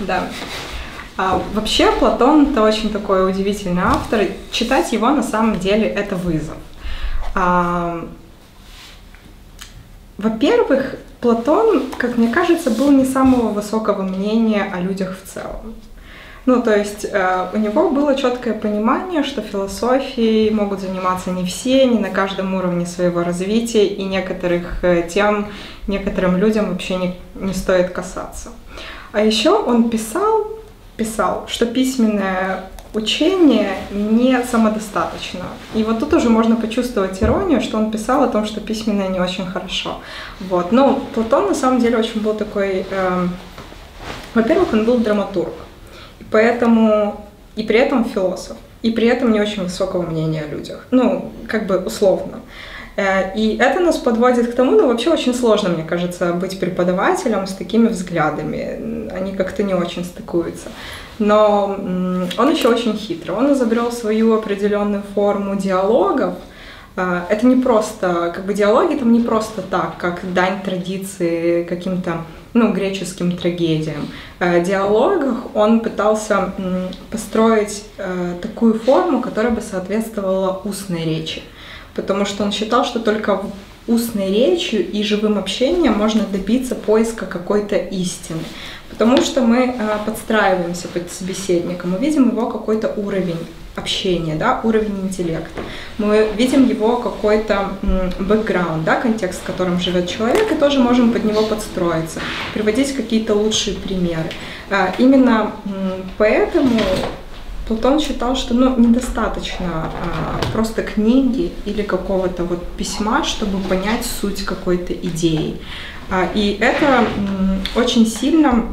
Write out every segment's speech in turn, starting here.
Да. А, вообще Платон это очень такой удивительный автор. Читать его на самом деле это вызов. А, во-первых, Платон, как мне кажется, был не самого высокого мнения о людях в целом. Ну, то есть э, у него было четкое понимание, что философией могут заниматься не все, не на каждом уровне своего развития, и некоторых э, тем некоторым людям вообще не, не стоит касаться. А еще он писал, писал, что письменное учение не самодостаточно. И вот тут уже можно почувствовать иронию, что он писал о том, что письменное не очень хорошо. Вот. Но Платон на самом деле очень был такой... Э, во-первых, он был драматург. И поэтому... И при этом философ. И при этом не очень высокого мнения о людях. Ну, как бы условно. Э, и это нас подводит к тому, ну вообще очень сложно, мне кажется, быть преподавателем с такими взглядами. Они как-то не очень стыкуются. Но он еще очень хитрый. Он изобрел свою определенную форму диалогов. Э, это не просто, как бы диалоги там не просто так, как дань традиции каким-то ну, греческим трагедиям. Э, в диалогах он пытался построить такую форму, которая бы соответствовала устной речи потому что он считал, что только устной речью и живым общением можно добиться поиска какой-то истины. Потому что мы э, подстраиваемся под собеседника, мы видим его какой-то уровень общения, да, уровень интеллекта. Мы видим его какой-то бэкграунд, да, контекст, в котором живет человек, и тоже можем под него подстроиться, приводить какие-то лучшие примеры. Э, именно поэтому Платон считал, что ну, недостаточно а, просто книги или какого-то вот письма, чтобы понять суть какой-то идеи. А, и это м, очень сильно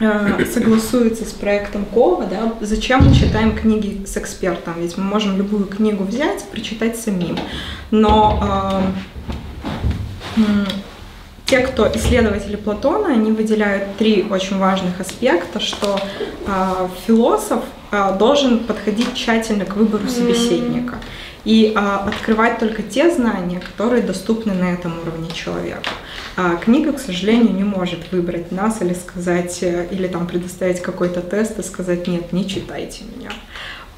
а, согласуется с проектом Кова, да, зачем мы читаем книги с экспертом, ведь мы можем любую книгу взять прочитать самим. Но э, те, кто исследователи Платона, они выделяют три очень важных аспекта, что э, философ должен подходить тщательно к выбору собеседника и э, открывать только те знания, которые доступны на этом уровне человека. А книга, к сожалению, не может выбрать нас или сказать, э, или там предоставить какой-то тест и сказать, нет, не читайте меня.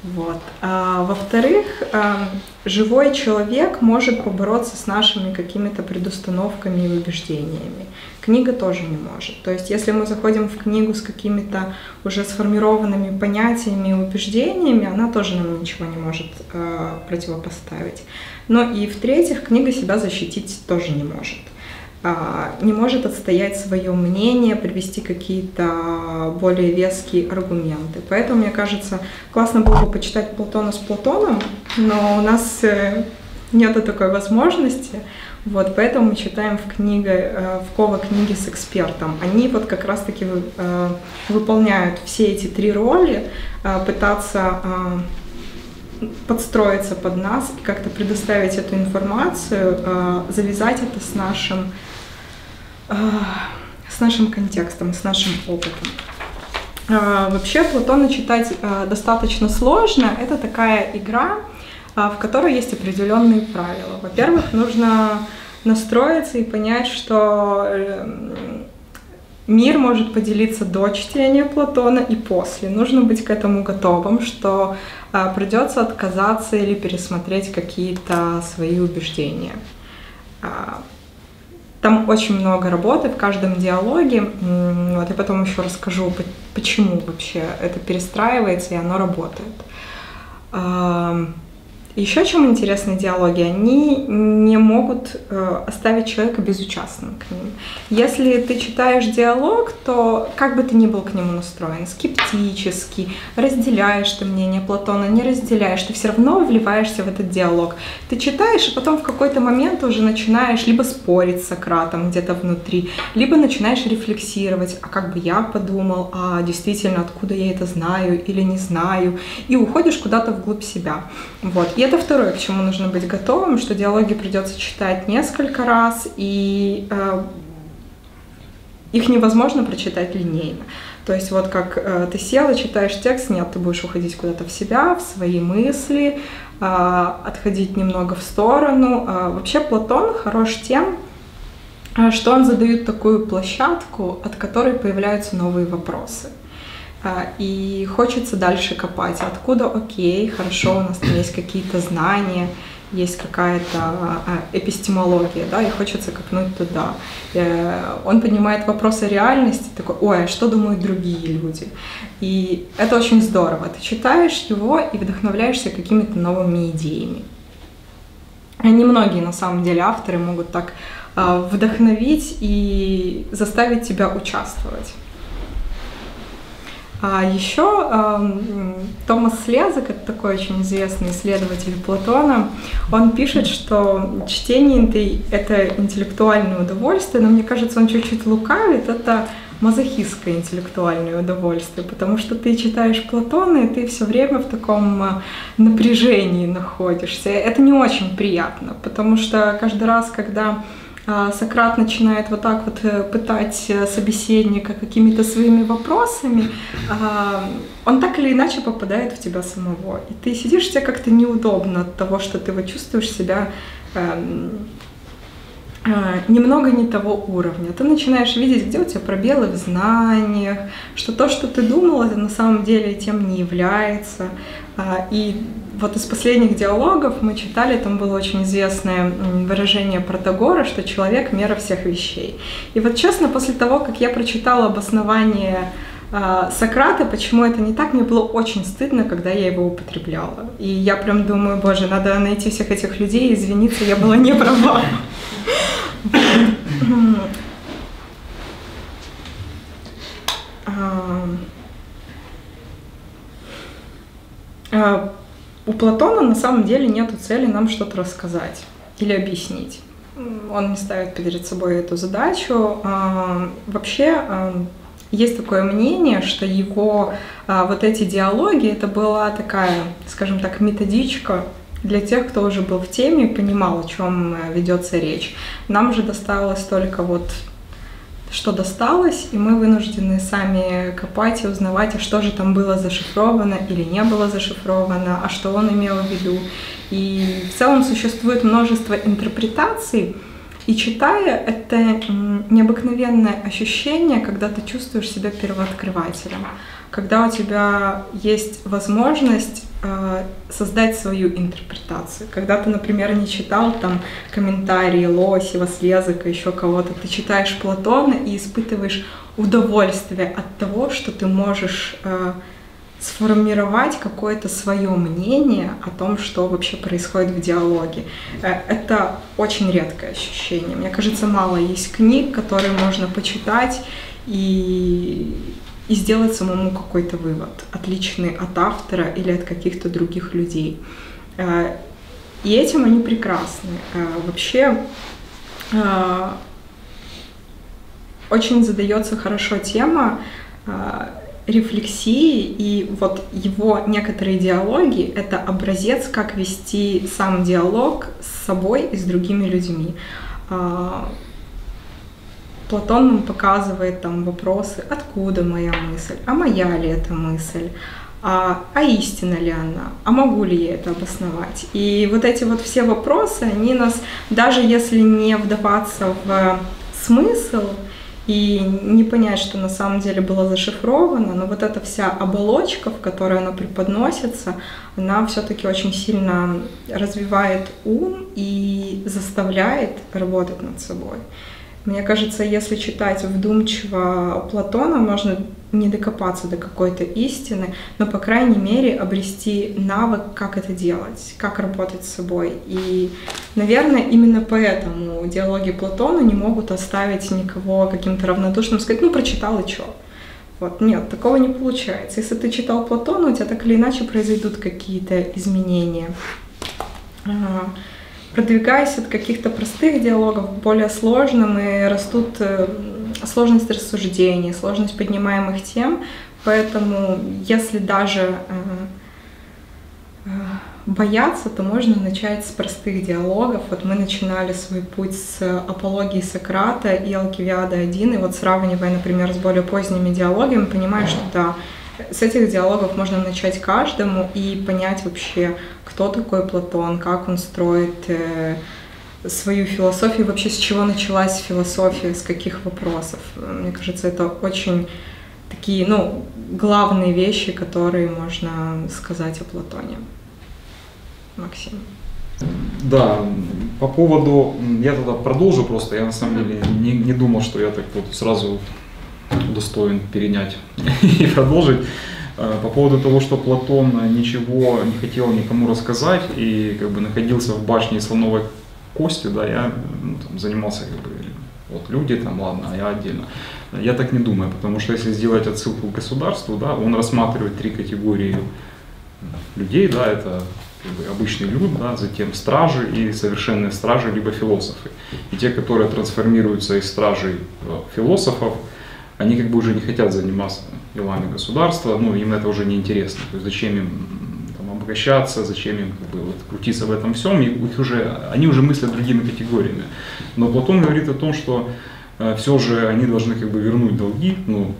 Вот. А, во-вторых, а, живой человек может побороться с нашими какими-то предустановками и убеждениями. Книга тоже не может. То есть, если мы заходим в книгу с какими-то уже сформированными понятиями и убеждениями, она тоже нам ничего не может а, противопоставить. Но и в-третьих, книга себя защитить тоже не может. А, не может отстоять свое мнение, привести какие-то более веские аргументы. Поэтому, мне кажется, классно было бы почитать Платона с Платоном, но у нас э, нет такой возможности. Вот, поэтому мы читаем в книге, э, в Кова книги с экспертом. Они вот как раз-таки э, выполняют все эти три роли, пытаться подстроиться под нас и как-то предоставить эту информацию, завязать это с нашим с нашим контекстом, с нашим опытом. Вообще Платона читать достаточно сложно. Это такая игра, в которой есть определенные правила. Во-первых, нужно настроиться и понять, что эм, мир может поделиться до чтения Платона и после. Нужно быть к этому готовым, что придется отказаться или пересмотреть какие-то свои убеждения. Там очень много работы в каждом диалоге. Вот я потом еще расскажу, почему вообще это перестраивается и оно работает. Еще чем интересны диалоги, они не могут э, оставить человека безучастным к ним. Если ты читаешь диалог, то как бы ты ни был к нему настроен, скептически, разделяешь ты мнение Платона, не разделяешь, ты все равно вливаешься в этот диалог. Ты читаешь, и потом в какой-то момент уже начинаешь либо спорить с Сократом где-то внутри, либо начинаешь рефлексировать, а как бы я подумал, а действительно, откуда я это знаю или не знаю, и уходишь куда-то вглубь себя. Вот. И это второе, к чему нужно быть готовым, что диалоги придется читать несколько раз, и э, их невозможно прочитать линейно. То есть вот как э, ты сел и читаешь текст, нет, ты будешь уходить куда-то в себя, в свои мысли, э, отходить немного в сторону. Э, вообще Платон хорош тем, а, что он задает такую площадку, от которой появляются новые вопросы. А, и хочется дальше копать. Откуда, окей, хорошо, у нас там есть какие-то знания, есть какая-то а, эпистемология, да, и хочется копнуть туда. Э, он поднимает вопросы реальности, такой, ой, а что думают другие люди? И это очень здорово. Ты читаешь его и вдохновляешься какими-то новыми идеями. Немногие, на самом деле, авторы могут так а, вдохновить и заставить тебя участвовать. А еще э, Томас Слезак, это такой очень известный исследователь Платона, он пишет, что чтение — это интеллектуальное удовольствие, но мне кажется, он чуть-чуть лукавит, это мазохистское интеллектуальное удовольствие, потому что ты читаешь Платона, и ты все время в таком а, напряжении находишься. Это не очень приятно, потому что каждый раз, когда Сократ начинает вот так вот э, пытать э, собеседника какими-то своими вопросами, а, он так или иначе попадает в тебя самого. И ты сидишь, тебе как-то неудобно от того, что ты вот чувствуешь себя эм, а, немного не того уровня. Ты начинаешь видеть, где у тебя пробелы в знаниях, что то, что ты думал, это на самом деле тем не является. И вот из последних диалогов мы читали, там было очень известное выражение Протагора, что человек — мера всех вещей. И вот честно, после того, как я прочитала обоснование э, Сократа, почему это не так, мне было очень стыдно, когда я его употребляла. И я прям думаю, боже, надо найти всех этих людей и извиниться, я была не права. У Платона на самом деле нет цели нам что-то рассказать или объяснить. Он не ставит перед собой эту задачу. А, вообще а, есть такое мнение, что его а, вот эти диалоги это была такая, скажем так, методичка для тех, кто уже был в теме и понимал, о чем э, ведется речь. Нам же досталось только вот что досталось, и мы вынуждены сами копать и узнавать, а что же там было зашифровано или не было зашифровано, а что он имел в виду. И в целом существует множество интерпретаций, и читая, это необыкновенное ощущение, когда ты чувствуешь себя первооткрывателем, когда у тебя есть возможность э, создать свою интерпретацию. Когда ты, например, не читал там комментарии Лосева, Слезака, еще кого-то, ты читаешь Платона и испытываешь удовольствие от того, что ты можешь э, сформировать какое-то свое мнение о том, что вообще происходит в диалоге. Э, это очень редкое ощущение. Мне кажется, мало есть книг, которые можно почитать и, и сделать самому какой-то вывод, отличный от автора или от каких-то других людей. Э, и этим они прекрасны. Э, вообще очень задается хорошо тема рефлексии и вот его некоторые диалоги — это образец, как вести сам диалог с собой и с другими людьми. А, Платон нам показывает там вопросы, откуда моя мысль, а моя ли эта мысль, а, а истина ли она, а могу ли я это обосновать. И вот эти вот все вопросы, они нас, даже если не вдаваться в смысл, и не понять, что на самом деле было зашифровано, но вот эта вся оболочка, в которой оно преподносится, она все-таки очень сильно развивает ум и заставляет работать над собой. Мне кажется, если читать вдумчиво Платона, можно не докопаться до какой-то истины, но, по крайней мере, обрести навык, как это делать, как работать с собой. И, наверное, именно поэтому диалоги Платона не могут оставить никого каким-то равнодушным, сказать, ну, прочитал и что. Вот, нет, такого не получается. Если ты читал Платона, у тебя так или иначе произойдут какие-то изменения. Продвигаясь от каких-то простых диалогов к более сложным, и растут э, сложность рассуждений, сложность поднимаемых тем, поэтому если даже э, э, бояться, то можно начать с простых диалогов. Вот мы начинали свой путь с апологии Сократа и Алкивиада 1, и вот сравнивая, например, с более поздними диалогами, понимаешь, что да, с этих диалогов можно начать каждому и понять вообще, кто такой Платон, как он строит свою философию, вообще с чего началась философия, с каких вопросов. Мне кажется, это очень такие, ну, главные вещи, которые можно сказать о Платоне. Максим. Да, по поводу, я тогда продолжу просто, я на самом деле не, не думал, что я так вот сразу достоин перенять и продолжить. Э, по поводу того, что Платон ничего не хотел никому рассказать и как бы находился в башне слоновой кости, да, я ну, там, занимался как бы вот люди там, ладно, а я отдельно. Я так не думаю, потому что если сделать отсылку к государству, да, он рассматривает три категории людей, да, это как бы, обычный люд, да, затем стражи и совершенные стражи, либо философы. И те, которые трансформируются из стражей философов, они как бы уже не хотят заниматься делами государства, ну, им это уже не интересно. То есть зачем им там, обогащаться, зачем им как бы, вот, крутиться в этом всем, и их уже, они уже мыслят другими категориями. Но Платон говорит о том, что э, все же они должны как бы вернуть долги, ну,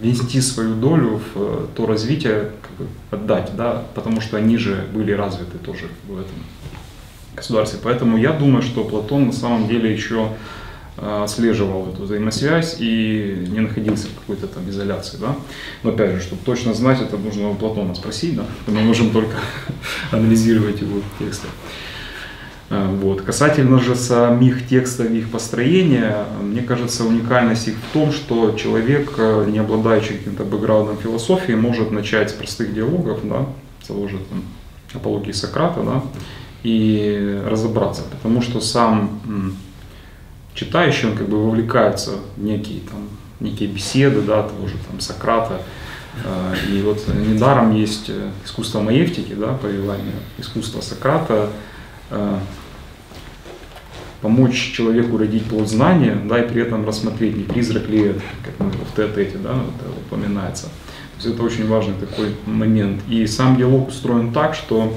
внести свою долю в э, то развитие, как бы, отдать, да, потому что они же были развиты тоже в этом государстве. Поэтому я думаю, что Платон на самом деле еще отслеживал эту взаимосвязь и не находился в какой-то там изоляции. Да? Но опять же, чтобы точно знать, это нужно у Платона спросить, да? мы можем только анализировать его тексты. Э, вот. Касательно же самих текстов и их построения, мне кажется, уникальность их в том, что человек, э, не обладающий каким-то бэкграундом философии, может начать с простых диалогов, да, того же там, апологии Сократа, да, и разобраться, потому что сам читающий, он как бы вовлекается в некие, там, некие беседы, да, того же там Сократа, э, и вот недаром есть искусство маевтики, да, повелание, искусство Сократа, помочь человеку родить плод знания, да, и при этом рассмотреть, не призрак ли это, как мы в тет да, вот, упоминается. То есть это очень важный такой момент. И сам диалог устроен так, что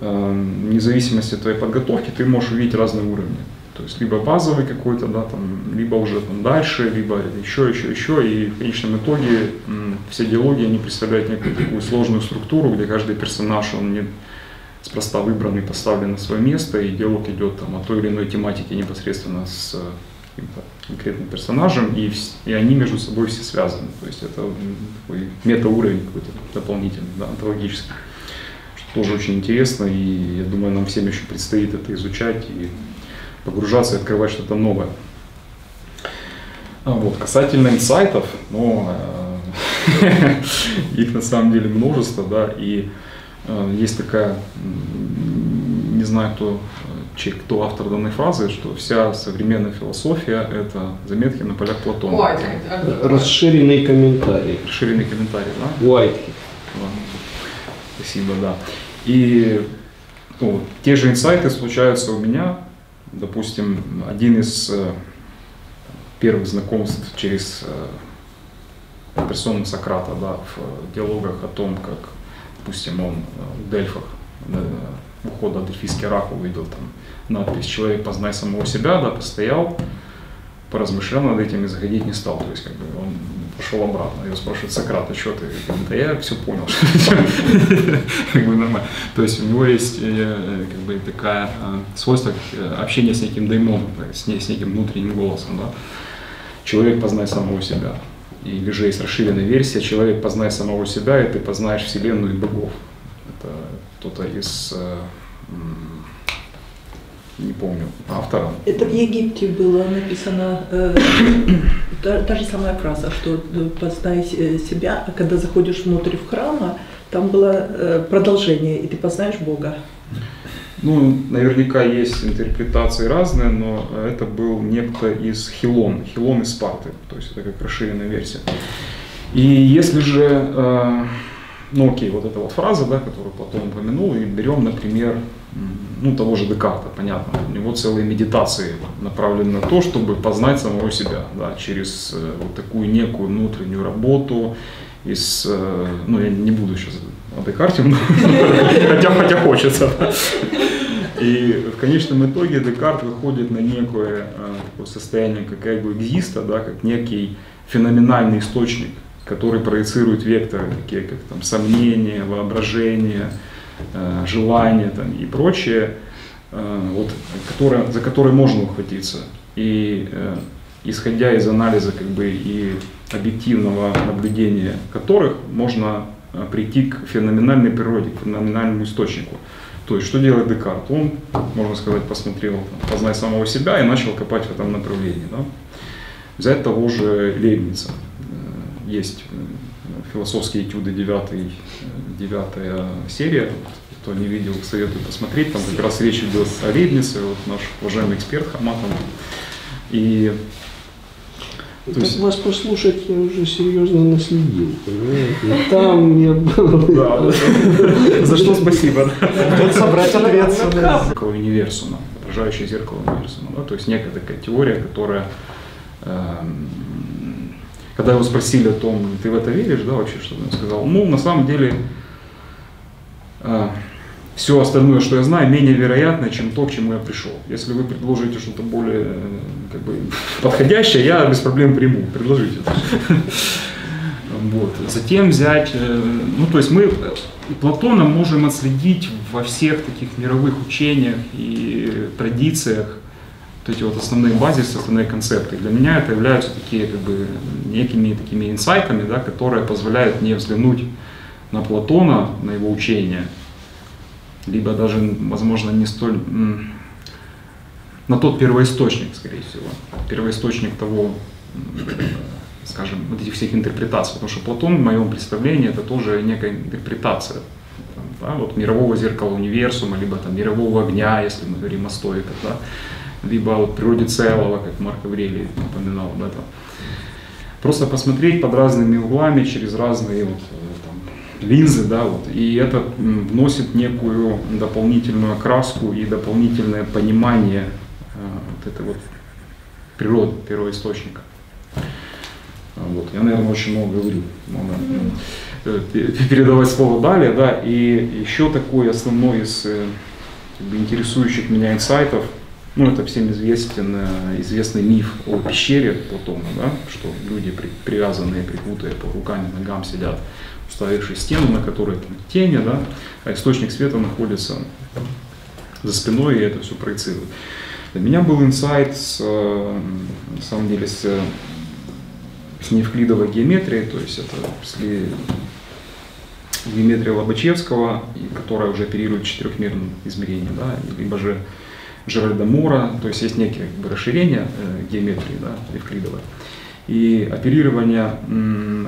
э, вне зависимости от твоей подготовки ты можешь увидеть разные уровни. То есть либо базовый какой-то, да, там, либо уже там дальше, либо еще, еще, еще. И в конечном итоге э, все диалоги, они представляют некую такую сложную структуру, где каждый персонаж, он не спроста выбран и поставлен на свое место, и диалог идет там, о той или иной тематике непосредственно с каким-то конкретным персонажем, и, и они между собой все связаны. То есть это такой метауровень какой-то дополнительный, да, антологический. Что тоже очень интересно, и я думаю, нам всем еще предстоит это изучать и погружаться и открывать что-то новое. А вот, касательно инсайтов, ну, их на самом деле множество, да, и Э, есть такая, не знаю, кто, кто автор данной фразы, что вся современная философия – это заметки на полях Платона. Уайтхед. Расширенный комментарий. Расширенный комментарий, да? Уайтхед. Спасибо, да. И ну, те же инсайты случаются у меня. Допустим, один из э, первых знакомств через э, персону Сократа да, в диалогах о том, как допустим, он э, в Дельфах у входа Дельфийский оракул увидел там надпись «Человек, познай самого себя», да, постоял, поразмышлял над этим и заходить не стал. То есть, как бы, он пошел обратно. Его спрашивает Сократ, а что ты? Да я все понял. Как бы нормально. То есть у него есть э, как бы такая э, свойство общения с неким даймоном, с неким внутренним голосом. Да? Человек познай самого себя или же есть расширенная версия «Человек, познай самого себя, и ты познаешь Вселенную и богов». Это кто-то из, э, не помню, автора. Это в Египте было написано э, та, та же самая фраза, что э, познай э, себя, а когда заходишь внутрь в храма, там было э, продолжение, и ты познаешь Бога. Ну, наверняка есть интерпретации разные, но это был некто из Хилон, Хилон из Спарты, то есть это как расширенная версия. И если же, ну окей, вот эта вот фраза, да, которую потом упомянул, и берем, например, ну того же Декарта, понятно, у него целые медитации направлены на то, чтобы познать самого себя, да, через э, вот такую некую внутреннюю работу, из, э, ну я не буду сейчас о Декарте, хотя, хотя хочется. И в конечном итоге Декарт выходит на некое такое состояние как экзиста, да, как некий феноменальный источник, который проецирует векторы, такие как там, сомнения, воображение, а, желание там, и прочее, вот, которая, за которой можно ухватиться. И исходя из анализа как бы, и объективного наблюдения которых, можно прийти к феноменальной природе, к феноменальному источнику. То есть, что делает Декарт? Он, можно сказать, посмотрел, познай самого себя и начал копать в этом направлении. Да? Взять того же Лейбница. Есть философские этюды, 9, 9 серия. Кто не видел, советую посмотреть. Там как раз речь идет о Лейбнице, вот наш уважаемый эксперт Хаматов. И то есть... вас послушать я уже серьезно наследил, понимаете? Там я был. За что спасибо. Тут собрать ответственность. Зеркало универсума, отражающее зеркало универсума. Да? То есть некая такая теория, которая эм, когда его спросили о том, ты в это веришь, да, вообще, что он сказал, ну, на самом деле, э, все остальное, что я знаю, менее вероятно, чем то, к чему я пришел. Если вы предложите что-то более как бы, подходящее, я без проблем приму. Предложите. Вот. Затем взять, э, ну то есть мы Платона можем отследить во всех таких мировых учениях и традициях вот эти вот основные базисы, основные концепты. Для меня это являются такие как бы некими такими инсайтами, да, которые позволяют мне взглянуть на Платона, на его учение – либо даже, возможно, не столь на тот первоисточник, скорее всего, первоисточник того, скажем, вот этих всех интерпретаций, потому что Платон в моем представлении это тоже некая интерпретация да, вот мирового зеркала универсума, либо там мирового огня, если мы говорим о стоиках, да, либо вот природе целого, как Марк Аврелий упоминал об этом. Просто посмотреть под разными углами, через разные вот линзы, да, вот, и это вносит некую дополнительную окраску и дополнительное понимание э, вот этой вот природы, первоисточника. Вот. Я, наверное, очень много говорю. Надо э, передавать слово далее, да, и еще такой основной из э, как интересующих меня инсайтов, ну, это всем известен, известный миф о пещере Платона, да, что люди, привязанные, прикутые по рукам и ногам сидят уставивший стену, на которой там тени, да, а источник света находится за спиной, и это все проецирует. Для меня был инсайт, с, э, на самом деле, с, с неевклидовой геометрией, то есть это если геометрия Лобачевского, которая уже оперирует четырехмерным измерением, да, либо же Жеральда Мора, то есть есть некие как бы, расширения э, геометрии да, евклидовой. И оперирование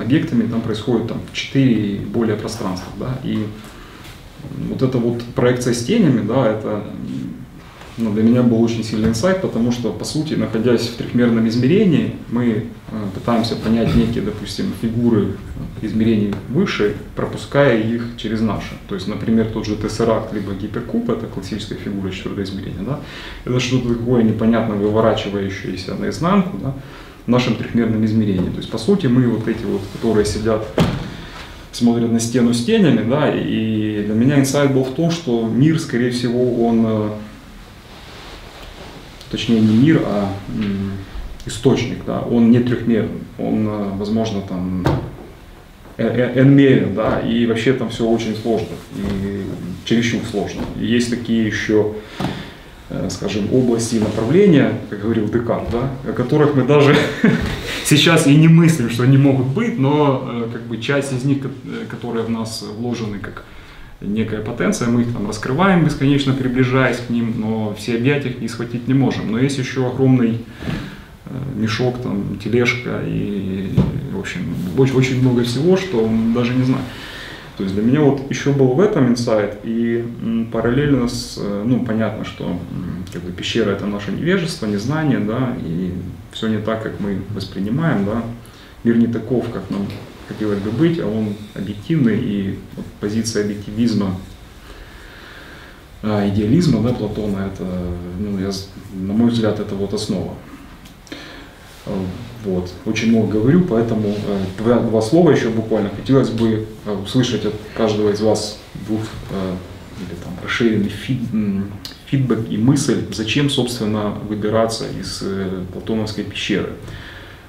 объектами там происходит там, в 4 более пространства. Да? И вот эта вот проекция с тенями, да, это ну, для меня был очень сильный инсайт, потому что, по сути, находясь в трехмерном измерении, мы э, пытаемся понять некие, допустим, фигуры измерений выше, пропуская их через наши. То есть, например, тот же тессеракт, либо гиперкуб, это классическая фигура четвертого измерения, да? это что-то такое непонятно выворачивающееся наизнанку, да? в нашем трехмерном измерении. То есть, по сути, мы вот эти вот, которые сидят, смотрят на стену с тенями, да, и для меня инсайт был в том, что мир, скорее всего, он, э, точнее, не мир, а источник, да, он не трехмерный, он, э, возможно, там n-мерен, да, и вообще там все очень сложно, и чересчур сложно. И есть такие еще Э, скажем, области и направления, как говорил Декарт, да, о которых мы даже сейчас и не мыслим, что они могут быть, но э, как бы часть из них, э, которые в нас вложены как некая потенция, мы их там раскрываем, бесконечно приближаясь к ним, но все объятия их не схватить не можем. Но есть еще огромный мешок, там, тележка и, в общем, очень, очень много всего, что даже не знаю. То есть для меня вот еще был в этом инсайт, и параллельно с, э, ну, понятно, что как бы пещера это наше невежество, незнание, да, и все не так, как мы воспринимаем, да, мир не таков, как нам хотелось бы быть, а он объективный, и вот позиция объективизма, а, идеализма, да, Платона, это, ну, я, на мой взгляд, это вот основа. Вот. Очень много говорю, поэтому э, два, два слова еще буквально. Хотелось бы услышать от каждого из вас двух или там расширенный фид, фидбэк и мысль, зачем, собственно, выбираться из э, Платоновской пещеры.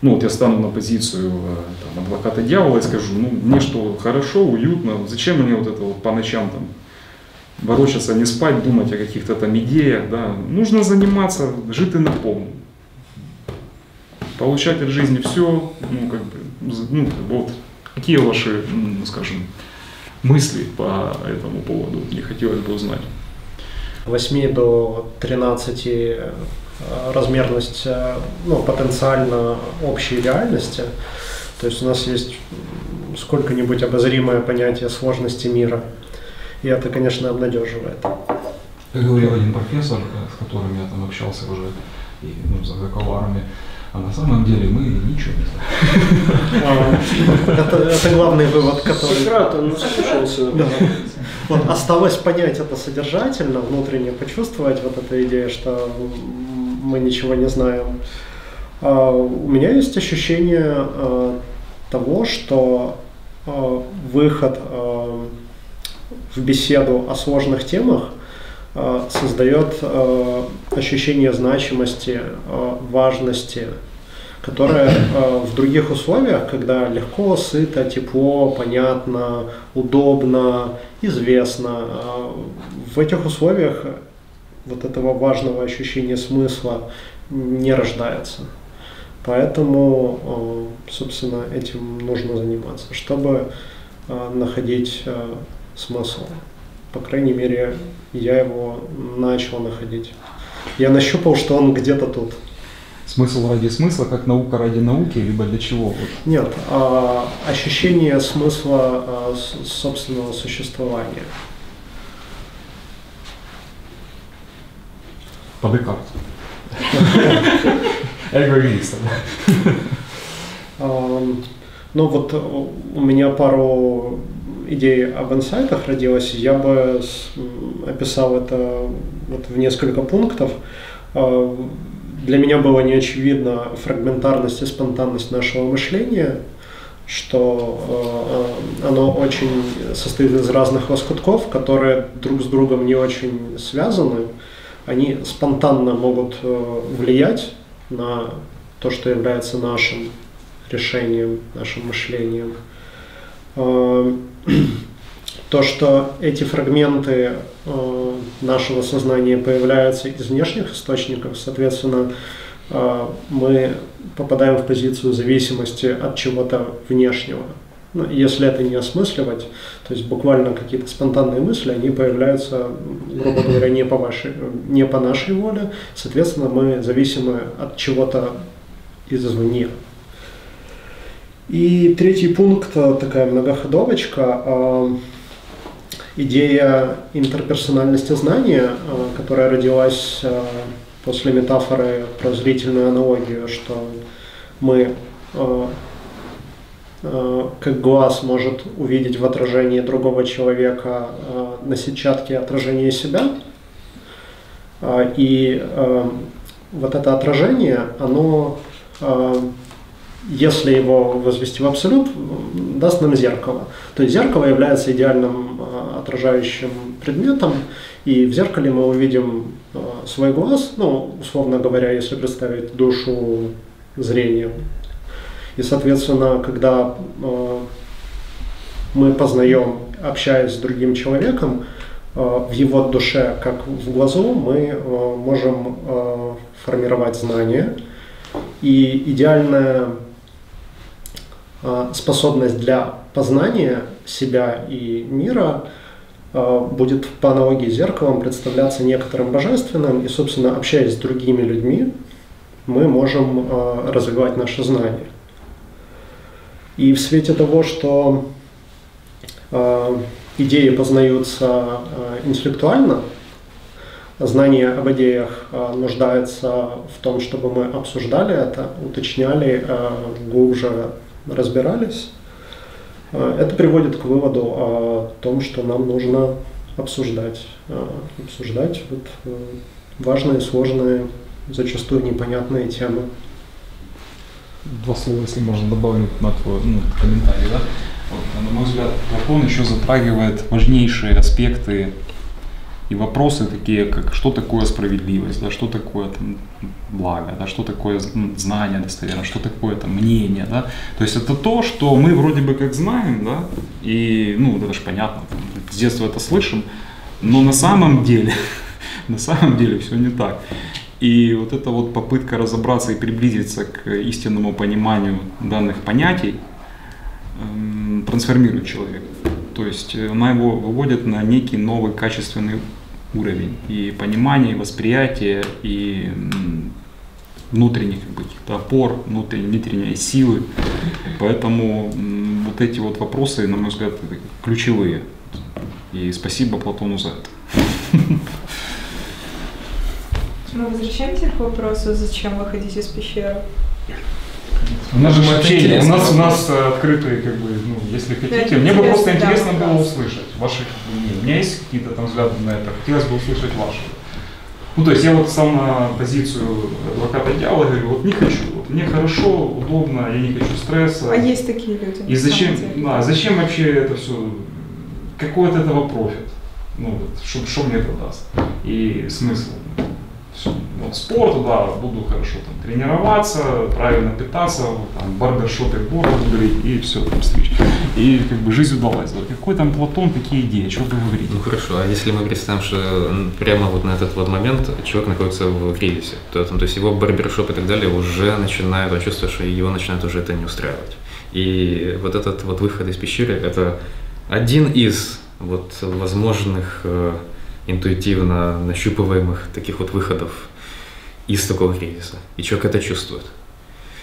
Ну вот я стану на позицию э, там, адвоката дьявола и скажу, ну мне что, хорошо, уютно, зачем мне вот это вот по ночам там ворочаться, не спать, думать о каких-то там идеях, да. Нужно заниматься, жить и на полную. Получать от жизни все, ну, как бы, ну, вот, какие ваши, ну, скажем, мысли по этому поводу, не хотелось бы узнать. 8 до 13 э, размерность э, ну, потенциально общей реальности. То есть у нас есть сколько-нибудь обозримое понятие сложности мира. И это, конечно, обнадеживает. Как говорил один профессор, э, с которым я там общался уже и, ну, за коларами, а на самом деле мы ничего не знаем. А, это, это главный вывод, который... Сократ, он наслушался. Да. Вот, осталось понять это содержательно, внутренне почувствовать вот эту идею, что мы ничего не знаем. А, у меня есть ощущение а, того, что выход в беседу о сложных темах создает ощущение значимости, важности, которое в других условиях, когда легко, сыто, тепло, понятно, удобно, известно, в этих условиях вот этого важного ощущения смысла не рождается. Поэтому, собственно, этим нужно заниматься, чтобы находить смысл. По крайней мере, я его начал находить. Я нащупал, что он где-то тут. Смысл ради смысла, как наука ради науки, либо для чего? Вот. Нет, а, ощущение смысла собственного существования. По Декарту. Эгоиста. Ну вот у меня пару идей об инсайтах родилось, я бы описал это вот в несколько пунктов. А, для меня было не очевидно фрагментарность и спонтанность нашего мышления, что э, оно очень состоит из разных лоскутков, которые друг с другом не очень связаны. Они спонтанно могут э, влиять на то, что является нашим решением, нашим мышлением. Э, то, что эти фрагменты э, нашего сознания появляются из внешних источников, соответственно, мы попадаем в позицию зависимости от чего-то внешнего. Ну, если это не осмысливать, то есть буквально какие-то спонтанные мысли, они появляются, грубо говоря, не по, вашей, не по нашей воле, соответственно, мы зависимы от чего-то извне. И третий пункт, э, такая многоходовочка, идея интерперсональности знания, э, которая родилась э, после метафоры про зрительную аналогию, что мы э, как глаз может увидеть в отражении другого человека на сетчатке отражение себя. И вот это отражение, оно если его возвести в абсолют, даст нам зеркало. То есть зеркало является идеальным отражающим предметом, и в зеркале мы увидим свой глаз, ну, условно говоря, если представить душу зрения. И, соответственно, когда а, мы познаем, общаясь с другим человеком, в его душе, как в глазу, мы можем формировать знания. И идеальная Э, способность для познания себя и мира э, будет по аналогии с зеркалом представляться некоторым божественным, и, собственно, общаясь с другими людьми, мы можем э, развивать наши знания. И в свете того, что идеи познаются интеллектуально, знание об идеях нуждается в том, чтобы мы обсуждали это, уточняли глубже разбирались, э, это приводит к выводу о том, что нам нужно обсуждать, э, обсуждать вот э, важные, сложные, зачастую непонятные темы. Два слова, если можно добавить на твой ну, комментарий, да? Вот, на мой взгляд, Платон еще затрагивает важнейшие аспекты и вопросы такие, как что такое справедливость, да, что такое там, благо, да, что такое знание достоверно, что такое там, мнение. Да. То есть это то, что мы вроде бы как знаем, да, и ну, это же понятно, там, с детства это слышим, Но на самом деле, на самом деле все не так. И вот эта вот попытка разобраться и приблизиться к истинному пониманию данных понятий эм, трансформирует человека. То есть она его выводит на некий новый качественный уровень и понимания, и восприятия, и внутренних каких-то опор, внутренней, внутренней силы. Поэтому вот эти вот вопросы, на мой взгляд, ключевые. И спасибо Платону за это. Мы возвращаемся к вопросу, зачем выходить из пещеры? У нас же общение, у нас, у нас э, открытые, как бы, ну, если хотите. Мне бы просто интересно да, было услышать ваши мнения. У меня есть какие-то там взгляды на это, хотелось бы услышать ваши. Ну, то есть я вот стал на позицию адвоката дьявола, говорю, вот не хочу, вот мне хорошо, удобно, я не хочу стресса. А есть такие люди. И зачем, да, зачем вообще это все, какой от этого профит? Ну, вот, что, что мне это даст? И смысл? Вот спорту, да, буду хорошо там тренироваться, правильно питаться, там, барбершопе бороду брить и все там стричь. И как бы жизнь удалась. Вот какой там Платон, какие идеи, что вы говорите? Ну хорошо, а если мы представим, что прямо вот на этот вот момент человек находится в кризисе, то, там, то есть его барбершоп и так далее уже начинает, он чувствует, что его начинает уже это не устраивать. И вот этот вот выход из пещеры, это один из вот возможных э, интуитивно нащупываемых таких вот выходов из такого кризиса. И человек это чувствует.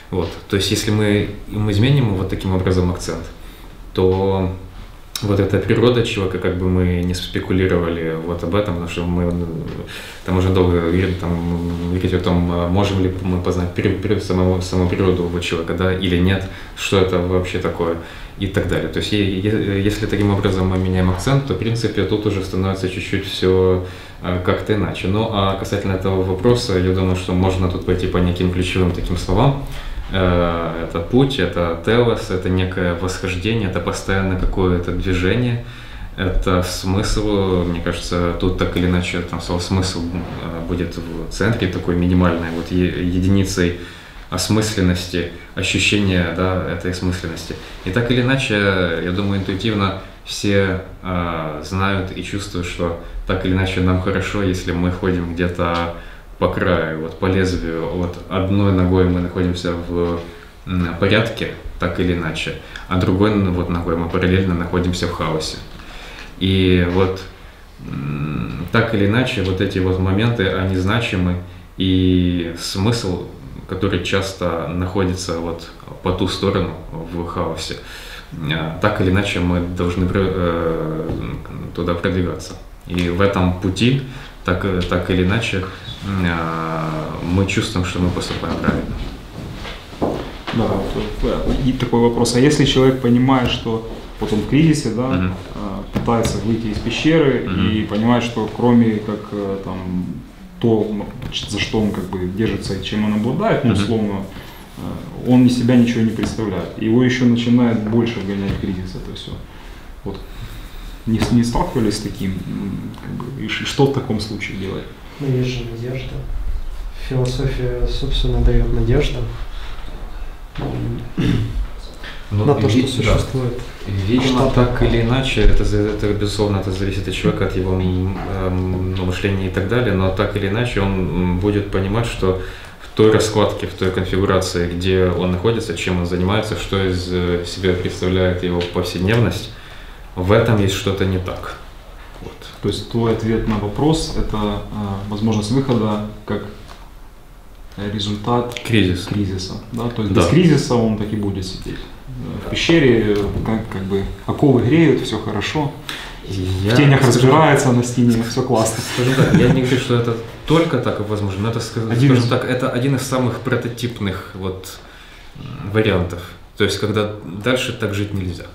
Вот. То есть если мы, мы изменим вот таким образом акцент, то вот эта природа человека, как бы мы не спекулировали вот об этом, потому что мы там уже долго там, говорить о том, можем ли мы познать при, при, самого, саму природу вот человека, да, или нет, что это вообще такое и так далее. То есть если таким образом мы меняем акцент, то в принципе тут уже становится чуть-чуть все а, как-то иначе. Ну а касательно этого вопроса, я думаю, что можно тут пойти по неким ключевым таким словам. Э, это путь, это телос, это некое восхождение, это постоянно какое-то движение, это смысл, мне кажется, тут так или иначе там слово смысл э, будет в центре такой минимальной вот единицей осмысленности, ощущения да, этой осмысленности. И так или иначе, я думаю, интуитивно все э, знают и чувствуют, что так или иначе нам хорошо, если мы ходим где-то по краю, вот по лезвию, вот одной ногой мы находимся в порядке, так или иначе, а другой вот ногой мы параллельно находимся в хаосе. И вот так или иначе вот эти вот моменты, они значимы, и смысл, который часто находится вот по ту сторону в хаосе, э, так или иначе мы должны э, туда продвигаться. И в этом пути, так, так или иначе, а, мы чувствуем, что мы поступаем правильно. Да, и такой вопрос. А если человек понимает, что вот он в кризисе, да, uh пытается выйти из пещеры uh и понимает, что кроме как э, там то, за что он как бы держится и чем он обладает, ну, условно, э, он из себя ничего не представляет. Его еще начинает больше вгонять в кризис это все. Вот не, не сталкивались с таким, как бы, и что в таком случае делать? Ну, есть же надежда. Философия, собственно, дает надежду ну, на то, что существует. Да. Видимо, что так или иначе, это, это безусловно это зависит от человека, от его э, мышления и так далее, но так или иначе он будет понимать, что в той раскладке, в той конфигурации, где он находится, чем он занимается, что из э, себя представляет его повседневность, в этом есть что-то не так. То есть твой ответ на вопрос – это э, возможность выхода как результат Кризис. кризиса. Да? То есть да. без кризиса он так и будет сидеть. В пещере как, как бы оковы греют, все хорошо. Я, в тенях скажу, разбирается на стене, все классно. Скажем так, я не говорю, что это только так возможно, но это, скажем один из... так, это один из самых прототипных вот вариантов. То есть, когда дальше так жить нельзя.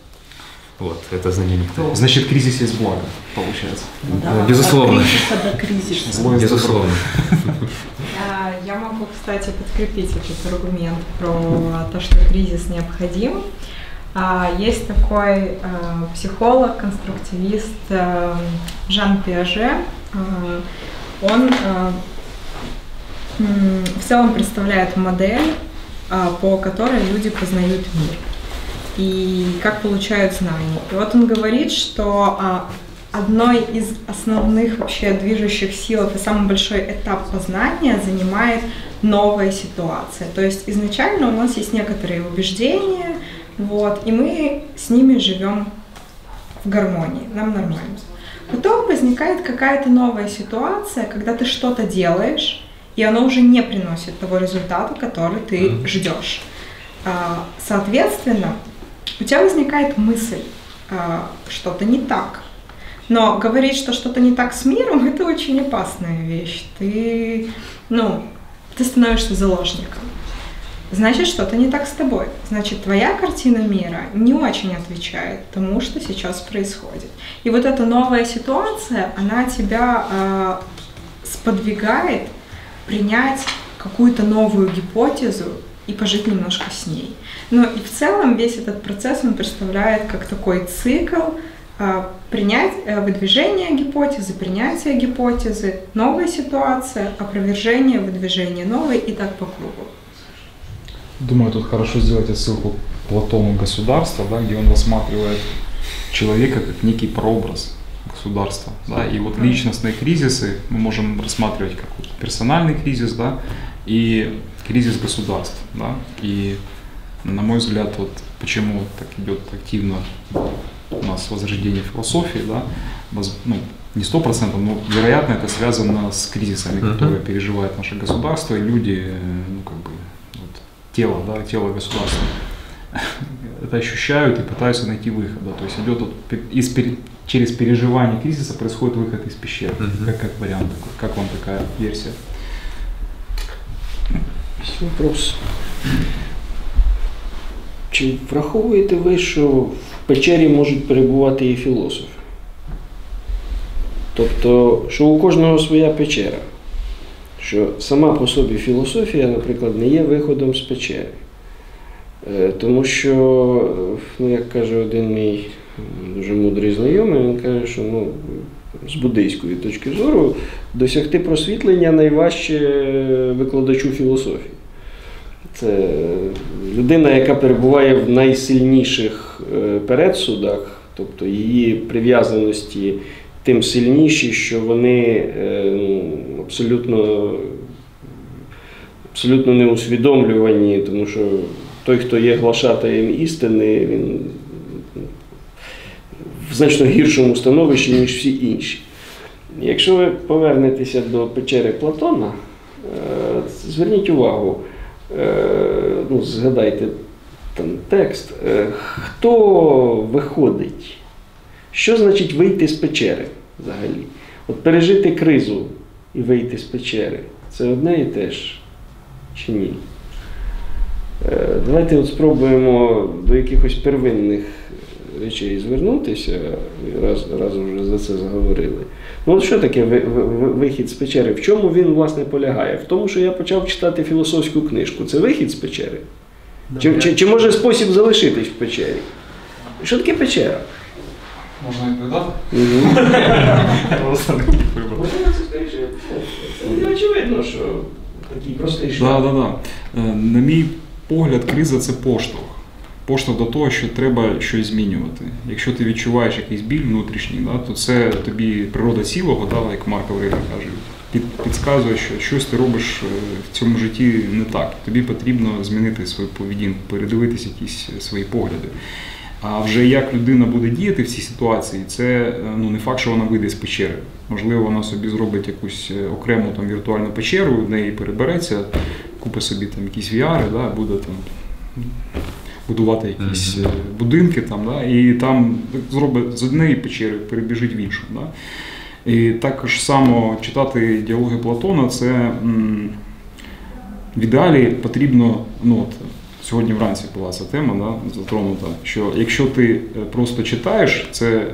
Вот, это знаменитое. Значит, кризис есть благо, получается. Да, Безусловно. От кризиса до Безусловно. Я могу, кстати, подкрепить этот аргумент про то, что кризис необходим. А, есть такой а, психолог, конструктивист а, Жан Пиаже. Он в целом представляет модель, по которой люди познают мир и как получают знания. И вот он говорит, что а, одной из основных вообще движущих сил и самый большой этап познания занимает новая ситуация. То есть изначально у нас есть некоторые убеждения, вот, и мы с ними живем в гармонии, нам нормально. Потом возникает какая-то новая ситуация, когда ты что-то делаешь, и оно уже не приносит того результата, который ты mm-hmm. ждешь. А, соответственно, у тебя возникает мысль, а, что-то не так. Но говорить, что что-то не так с миром, это очень опасная вещь. Ты, ну, ты становишься заложником. Значит, что-то не так с тобой. Значит, твоя картина мира не очень отвечает тому, что сейчас происходит. И вот эта новая ситуация, она тебя э, сподвигает принять какую-то новую гипотезу и пожить немножко с ней. Но и в целом весь этот процесс он представляет как такой цикл а, принять, э, выдвижение гипотезы, принятие гипотезы, новая ситуация, опровержение, выдвижение новой и так по кругу. Думаю, тут хорошо сделать отсылку к Платону государства, да, где он рассматривает человека как некий прообраз государства. Да, и вот личностные кризисы мы можем рассматривать как персональный кризис да, и кризис государств. Да, и на мой взгляд, вот почему так идет активно у нас возрождение философии, да, ну, не сто процентов, но вероятно это связано с кризисами, которые переживает наше государство, и люди, ну как бы, вот, тело, да, тело государства это ощущают и пытаются найти выход. Да. То есть идет вот из, через переживание кризиса происходит выход из пещеры, uh-huh. как, как вариант такой. Как вам такая версия? Вопрос. Чи враховуєте ви, що в печері можуть перебувати і філософи? Тобто, що у кожного своя печера, що сама по собі філософія, наприклад, не є виходом з печери. Е, тому що, ну, як каже один мій дуже мудрий знайомий, він каже, що ну, з буддийської точки зору досягти просвітлення найважче викладачу філософії. Це людина, яка перебуває в найсильніших е, передсудах, тобто її прив'язаності тим сильніші, що вони е, абсолютно абсолютно не усвідомлювані, тому що той, хто є глашатаєм істини, він в значно гіршому становищі, ніж всі інші. Якщо ви повернетеся до печери Платона, е, зверніть увагу. Е, ну, згадайте там текст, е, хто виходить? Що значить вийти з печери взагалі? От пережити кризу і вийти з печери це одне і те ж чи ні? Е, давайте от спробуємо до якихось первинних речей звернутися, раз раз вже за це заговорили. Ну от що таке вихід з печери? В чому він власне полягає? В тому, що я почав читати філософську книжку. Це вихід з печери? Чи, чи, чи може спосіб залишитись в печері? Що таке печера? Можна відповідати? Це очевидно, що такий простий шлях. Так, так, так. На мій погляд, криза це поштовх поштовх до того, що треба щось змінювати. Якщо ти відчуваєш якийсь біль внутрішній, да, то це тобі природа цілого, да, як Марк Аврелій каже, під, підказує, що щось ти робиш е, в цьому житті не так. Тобі потрібно змінити свою поведінку, передивитися якісь свої погляди. А вже як людина буде діяти в цій ситуації, це е, ну не факт, що вона вийде з печери. Можливо, вона собі зробить якусь е, окрему там віртуальну печеру, в неї перебереться, купить собі там якісь VR, да, буде там будувати якісь mm-hmm. будинки там, да, і там зробить з однієї печери, перебіжить в іншу. Да. І також само читати діалоги Платона, це м, в ідеалі потрібно, ну от сьогодні вранці була ця тема да, затронута, що якщо ти е, просто читаєш, це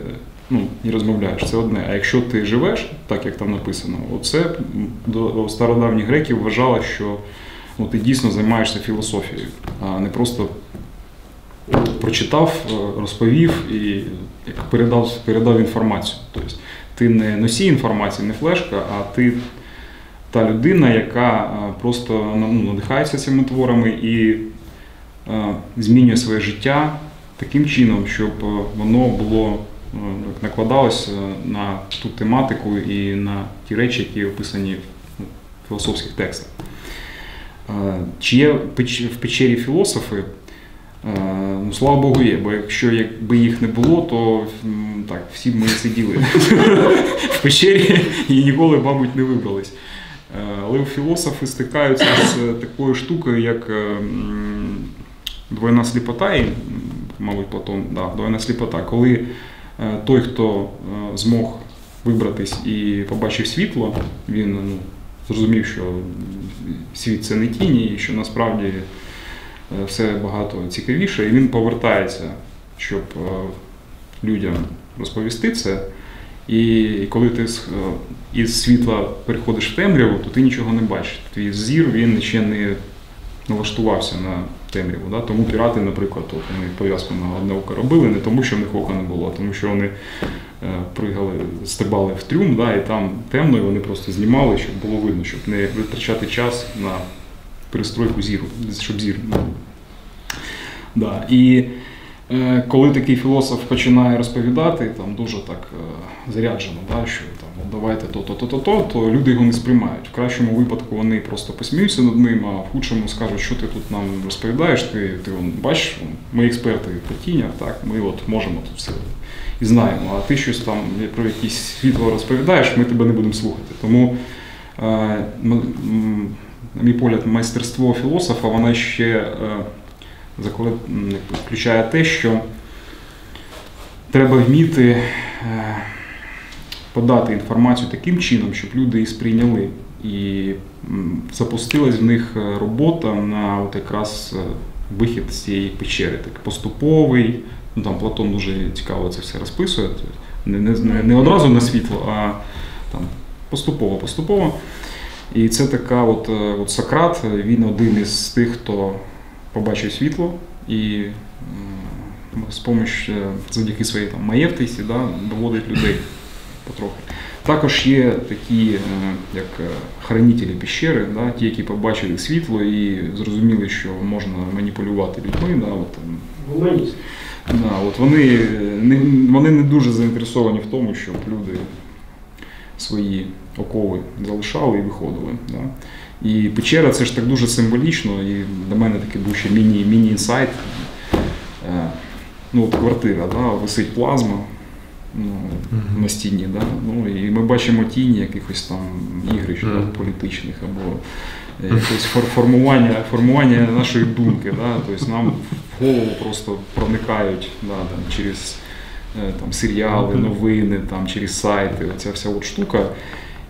ну, і розмовляєш, це одне. А якщо ти живеш, так як там написано, оце до стародавніх греків вважало, що ну, ти дійсно займаєшся філософією, а не просто прочитав, е, розповів і передав передав інформацію. Тобто ти не носій інформації, не флешка, а ти та людина, яка е, просто ну, надихається цими творами і е, змінює своє життя таким чином, щоб воно було накладалось е, на ту тематику і на ті речі, які описані ну, в філософських текстах. Е, Чи є в печері філософи? Ну, слава Богу, є, бо якщо якби їх не було, то так, всі б ми сиділи в печері і ніколи, мабуть, не вибрались. Е, Але філософи стикаються з такою штукою, як е, двойна сліпота, і, мабуть, Платон, да, двойна сліпота, коли е, той, хто змог вибратись і побачив світло, він ну, зрозумів, що світ це не тіні, і що насправді все багато цікавіше, і він повертається, щоб е, людям розповісти це. І коли ти е, із світла переходиш в темряву, то ти нічого не бачиш. Твій зір він ще не налаштувався на темряву. Да? Тому пірати, наприклад, от вони пов'язку на одне око робили, не тому, що в них ока не було, а тому що вони е, пригали, стрибали в трюм, да, і там темно, і вони просто знімали, щоб було видно, щоб не витрачати час на перестройку зіру, щоб зір. Ну, да. І е, коли такий філософ починає розповідати, там дуже так е, заряджено, да, що там, давайте то, то, люди його не сприймають. В кращому випадку вони просто посміються над ним, а в худшому скажуть, що ти тут нам розповідаєш, ти, ти вон, бачиш, ми експерти по тінях, так, ми от можемо тут все і знаємо, а ти щось там про якісь світло розповідаєш, ми тебе не будемо слухати. Тому, е, на мій погляд, майстерство філософа, вона ще е, включає те, що треба вміти е, подати інформацію таким чином, щоб люди її сприйняли. І запустилась в них е, робота на от якраз вихід з цієї печери, так поступовий. Ну, там Платон дуже цікаво це все розписує. Не, не, не, одразу на світло, а там поступово, поступово. І це така, от, е, от Сократ, він один із тих, хто побачив світло і з помощ, е, завдяки своїй там, маєвтості да, доводить людей потрохи. Також є такі, е, як хранителі піщери, да, ті, які побачили світло і зрозуміли, що можна маніпулювати людьми. Да, от, Гуманіст. Да, от вони, не, вони не дуже заінтересовані в тому, щоб люди свої окови залишали і виходили. Да. І печера це ж так дуже символічно, і для мене такий був ще міні, міні-інсайт. Е, Ну, от квартира, да, висить плазма ну, на стіні. Да, ну, і ми бачимо тіні якихось там ігрищ да, політичних або якось фор- формування, формування нашої думки. Да, тобто нам в голову просто проникають да, там, через е, там, серіали, новини, там, через сайти, ця вся от штука.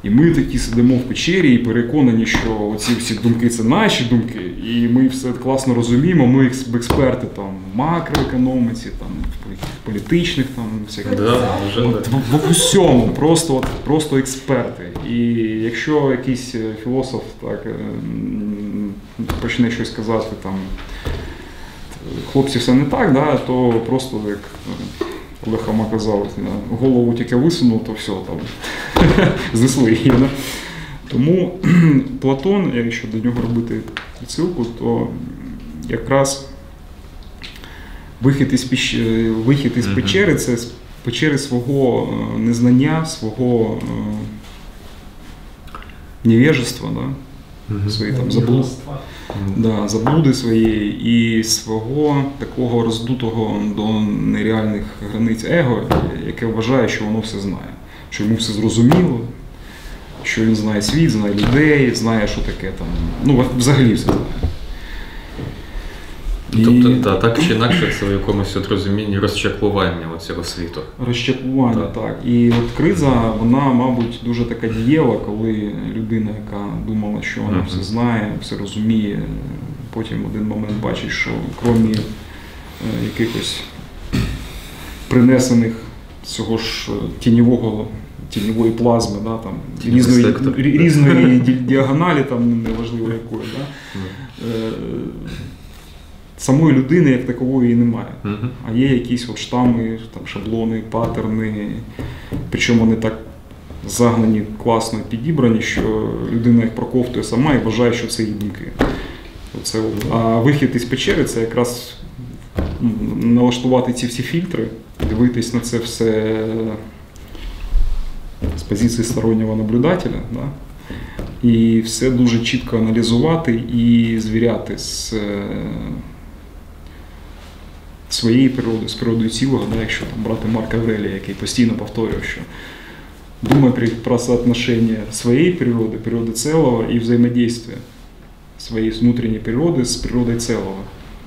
І ми такі сидимо в печері і переконані, що оці всі думки це наші думки, і ми все класно розуміємо. Ми експерти там в макроекономіці, там в політичних там всяких Да, вже От, да. в, в усьому, просто, от, просто експерти. І якщо якийсь е, філософ так, е, почне щось казати, там, хлопці, все не так, да, то просто як Олег Хама казав, голову тільки висунув, то все там знесли її. Да? Тому Платон, якщо до нього робити відсилку, то якраз вихід із, піщ... е, вихід із печери це з печери свого е, незнання, свого е, невежества, да? Свої там заблуд, да, заблуди своєї і свого такого роздутого до нереальних границь его, яке вважає, що воно все знає, що йому все зрозуміло, що він знає світ, знає людей, знає, що таке там. Ну, взагалі все знає. І Тобто, да, так чи інакше, це в якомусь от розумінні розчаклування цього світу. розчаклування, Так. так. І от криза, вона, мабуть, дуже така дієва, коли людина, яка думала, що вона Мгм. все знає, все розуміє, потім в один момент бачить, що крім е, якихось принесених цього ж е, тіньового. Тіньової плазми, да, там, різної, сектор. різної ді- діагоналі, там неважливо якої. Да, самої людини як такової і немає. Мгм. А є якісь от штами, там, шаблони, паттерни, причому вони так загнані, класно підібрані, що людина їх проковтує сама і вважає, що це її думки. Оце, от. А вихід із печери це якраз налаштувати ці всі фільтри, дивитись на це все з позиції стороннього наблюдателя. Да? І все дуже чітко аналізувати і звіряти з е, своєї природи, з природою цілого, да? якщо там брати Марка Аврелія, який постійно повторював, що думай при- про соотношение своей природы, природы целого и взаимодействия своей внутренней природы с природой целого.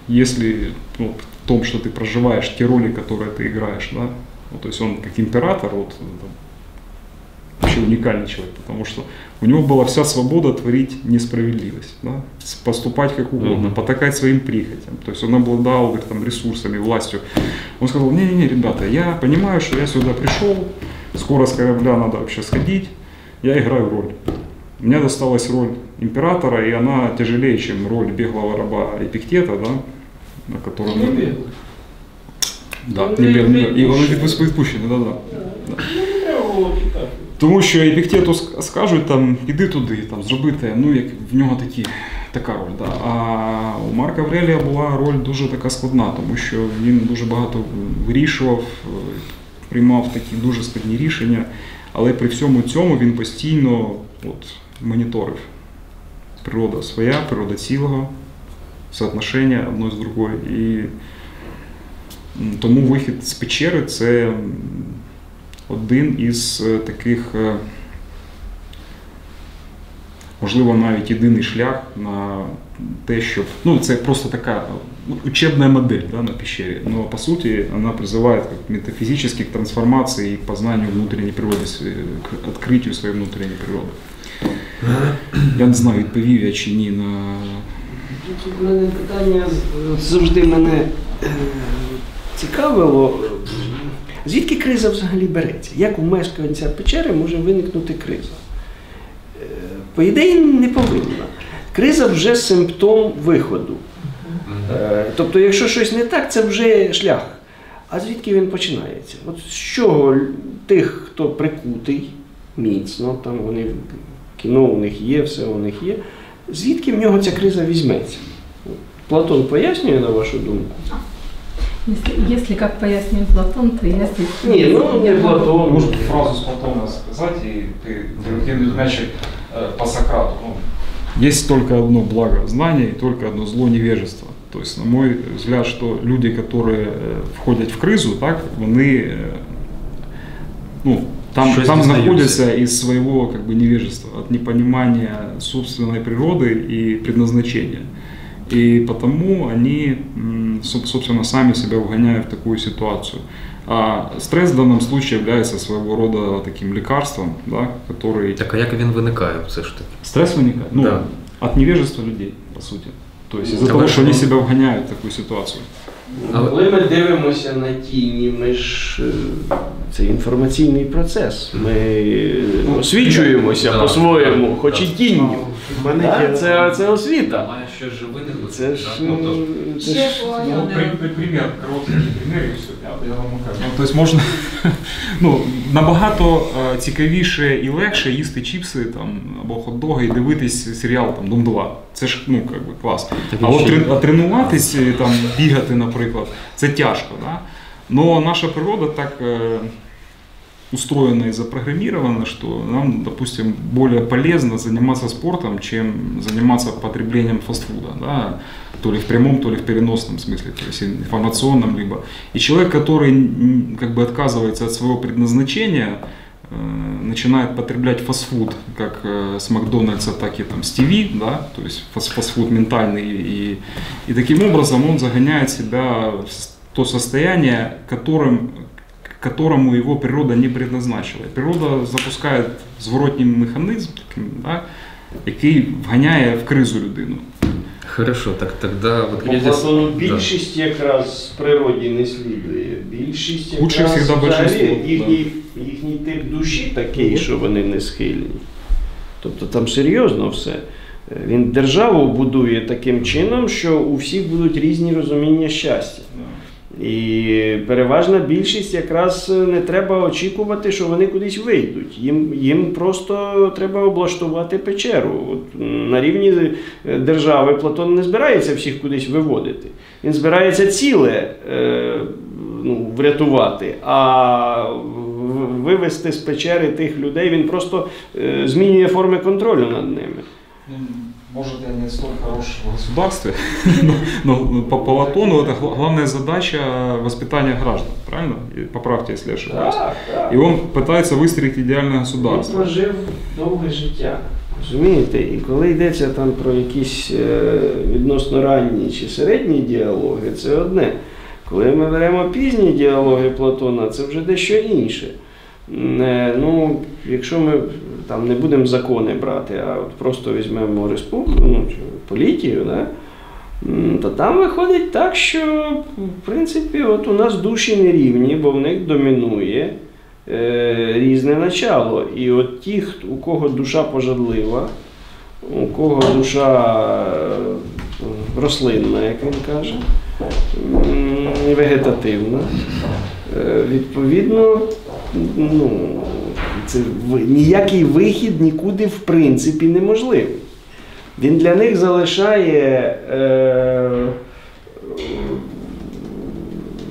Если ну, в том, что ты проживаешь, те роли, которые ты играешь, да, ну, то есть он как император, вот, там, вообще уникальный человек, потому что у него была вся свобода творить несправедливость, да, с- поступать как угодно, Мгм. потакать своим прихотям. То есть он обладал говорит, там, ресурсами, властью. Он сказал, не-не-не, ребята, я понимаю, что я сюда пришел, скоро с корабля надо вообще сходить, я играю роль. Мне досталась роль императора, и она тяжелее, чем роль беглого раба Эпиктета, да, на котором... Да, не бег, не бег. І вони від- відпущені, да, да. да. Тому що Епіктету ск- скажуть, там, іди туди, там, зроби те, ну, як в нього такі, така роль. Да. А у Марка Аврелія була роль дуже така складна, тому що він дуже багато вирішував, приймав такі дуже складні рішення, але при всьому цьому він постійно от, моніторив. Природа своя, природа цілого, соотношення одної з другої. І тому вихід з печери це один із е, таких, е, можливо, навіть єдиний шлях на те, щоб. Ну, це просто така ну, учебная модель да, на пещере, но по сути она призывает как метафизически к трансформации и к познанию внутренней природы, с- к открытию своей внутренней природы. Я не знаю, відповів я чи ні на Тут у мене питання з- завжди мене е, цікавило. Звідки криза взагалі береться? Як у мешканця печери може виникнути криза? Е, По ідеї, не повинна. Криза вже симптом виходу. Е, Тобто, якщо щось не так, це вже шлях. А звідки він починається? От з чого тих, хто прикутий міцно, там вони кіно у них є, все у них є. Звідки в нього ця криза візьметься? Платон пояснює на вашу думку? Если, если как пояснил Платон, то я здесь... Ні, ну не Платон. Можно фразу с Платона сказать, и ты, ты кинуть мячик э, по Сократу. Ну, Есть только одно благо знание и только одно зло невежество. То есть, на мой взгляд, что люди, которые э, входят в кризу, так, вони, э, ну, там, там находятся из своего как бы, невежества, от непонимания собственной природы и предназначения. И потому они, м, соб- собственно, сами себя вгоняют в такую ситуацию. А стресс в данном случае является своего рода таким лекарством, да, который... Так а як він виникає все ж таки? Стресс вынекает? Ну, Да. от невежества людей, по сути. То есть из-за А того, вы- что они ну- себя вгоняют в такую ситуацию. Але- Коли ми дивимося на тіні, ми ж е, це інформаційний процес. Ми е, освічуємося Да. по-своєму, хоч і тінню. У мене Так, є Це, це освіта. Має ще ж виникнути. Це ж? Ну, то- ну, ж Ну, пример, короткий пример, і все. Я, я вам кажу. Ну, тобто можна ну, набагато е, цікавіше і легше їсти чіпси там, або хот-доги і дивитись серіал там, Дом 2. Це ж ну, как би, клас. Так А от трен- а тренуватись, е, там, бігати, наприклад, це тяжко. Да? Но наша природа так е, устроена и запрограммирована, что нам, допустим, более полезно заниматься спортом, чем заниматься потреблением фастфуда, да, то ли в прямом, то ли в переносном смысле, то есть информационном либо. И человек, который как бы отказывается от своего предназначения, э, начинает потреблять фастфуд, как э, с Макдональдса, так и там с ТВ, да, то есть фас- фастфуд ментальный, и, и таким образом он загоняет себя в то состояние, которым, которому его природа не предназначила. Природа запускає зворотній механізм, таким, да, який вганяє в кризу людину. Хорошо, так тогда вот я здесь... Платону Да. більшість якраз природі не слідує. Більшість Лучше якраз всегда взагалі їхній, їхній тип душі такий, що вони не схильні. Тобто там серйозно все. Він державу будує таким чином, що у всіх будуть різні розуміння щастя. І переважна більшість якраз не треба очікувати, що вони кудись вийдуть. Їм, їм просто треба облаштувати печеру. От на рівні е, держави Платон не збирається всіх кудись виводити. Він збирається ціле е, ну, врятувати, а вивести з печери тих людей він просто е, змінює форми контролю над ними. Ну, Может, я не столь хорош в государстве, но, но по Платону это гла- главная задача воспитания граждан, правильно? И Поправьте, если я ошибаюсь. так. И он пытается выстроить идеальное Він государство. прожив довге життя. Розумієте? І коли йдеться там про якісь е, відносно ранні чи середні діалоги, це одне. Коли ми беремо пізні діалоги Платона, це вже дещо інше. М, е, Ну, якщо ми там не будемо закони брати, а от просто візьмемо республіку, ну, політію, да? то там виходить так, що в принципі от у нас душі не рівні, бо в них домінує е, різне начало. І от ті, у кого душа пожадлива, у кого душа е, рослинна, як він каже, вегетативна, е, відповідно, ну, це ніякий вихід нікуди в принципі неможливий. Він для них залишає е,